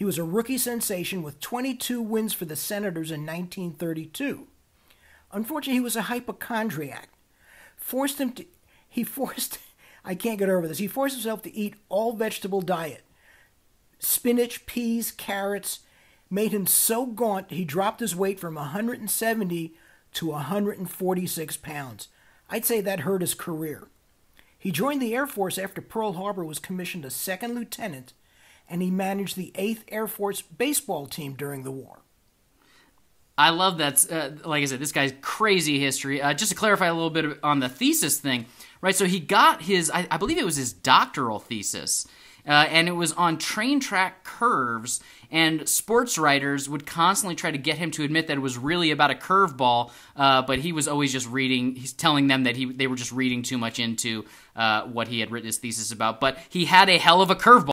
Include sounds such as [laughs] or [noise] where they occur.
He was a rookie sensation with 22 wins for the Senators in 1932. Unfortunately, he was a hypochondriac. Forced him to, he forced, [laughs] I can't get over this, he forced himself to eat all vegetable diet. Spinach, peas, carrots made him so gaunt he dropped his weight from 170 to 146 pounds. I'd say that hurt his career. He joined the Air Force after Pearl Harbor was commissioned a second lieutenant, and he managed the 8th Air Force baseball team during the war. I love that. Uh, like I said, this guy's crazy history. Uh, just to clarify a little bit on the thesis thing, right? So he got his, I, I believe it was his doctoral thesis, uh, and it was on train track curves. And sports writers would constantly try to get him to admit that it was really about a curveball, uh, but he was always just reading. He's telling them that he they were just reading too much into uh, what he had written his thesis about. But he had a hell of a curveball.